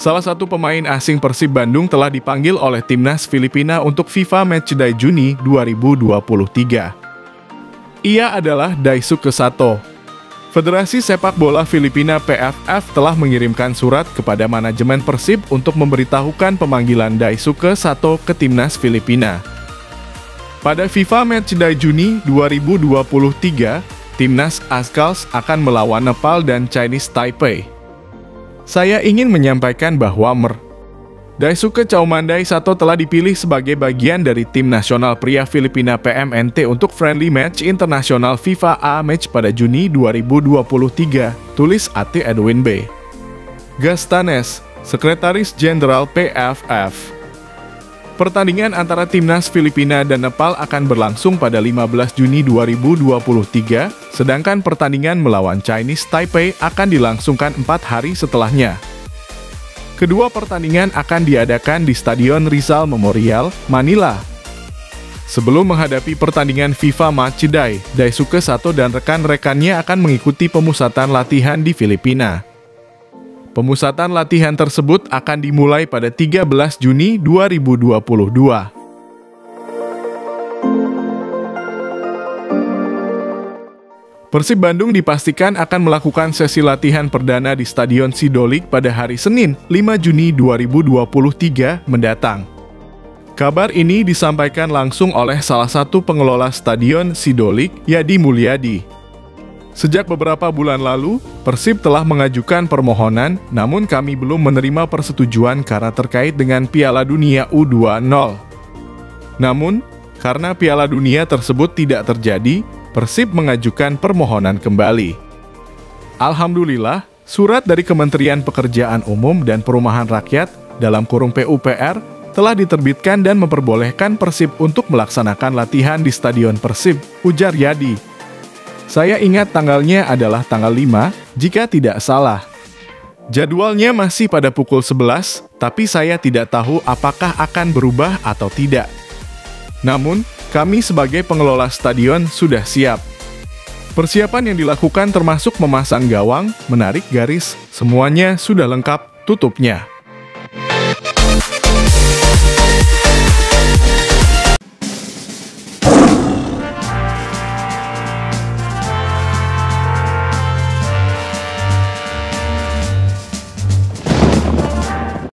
salah satu pemain asing Persib Bandung telah dipanggil oleh timnas Filipina untuk FIFA Matchday Juni 2023. Ia adalah Daisuke Sato. Federasi Sepak Bola Filipina PFF telah mengirimkan surat kepada manajemen Persib untuk memberitahukan pemanggilan Daisuke Sato ke timnas Filipina. Pada FIFA Matchday Juni 2023, timnas Ascals akan melawan Nepal dan Chinese Taipei. Saya ingin menyampaikan bahwa Mer Daisuke Caumandai Sato telah dipilih sebagai bagian dari tim nasional pria Filipina PMNT untuk friendly match internasional FIFA A match pada Juni 2023, tulis Ati Edwin B. Gastanes, Sekretaris Jenderal PFF. Pertandingan antara timnas Filipina dan Nepal akan berlangsung pada 15 Juni 2023, sedangkan pertandingan melawan Chinese Taipei akan dilangsungkan empat hari setelahnya. Kedua pertandingan akan diadakan di Stadion Rizal Memorial, Manila. Sebelum menghadapi pertandingan FIFA Matchday, Daisuke Sato dan rekan-rekannya akan mengikuti pemusatan latihan di Filipina. Pemusatan latihan tersebut akan dimulai pada 13 Juni 2022. Persib Bandung dipastikan akan melakukan sesi latihan perdana di Stadion Sidolik pada hari Senin, 5 Juni 2023 mendatang. Kabar ini disampaikan langsung oleh salah satu pengelola Stadion Sidolik, Yadi Mulyadi. Sejak beberapa bulan lalu, Persib telah mengajukan permohonan, namun kami belum menerima persetujuan karena terkait dengan Piala Dunia U20. Namun, karena Piala Dunia tersebut tidak terjadi, Persib mengajukan permohonan kembali. Alhamdulillah, surat dari Kementerian Pekerjaan Umum dan Perumahan Rakyat dalam kurung PUPR telah diterbitkan dan memperbolehkan Persib untuk melaksanakan latihan di Stadion Persib, ujar Yadi saya ingat tanggalnya adalah tanggal 5, jika tidak salah. Jadwalnya masih pada pukul 11, tapi saya tidak tahu apakah akan berubah atau tidak. Namun, kami sebagai pengelola stadion sudah siap. Persiapan yang dilakukan termasuk memasang gawang, menarik garis, semuanya sudah lengkap tutupnya.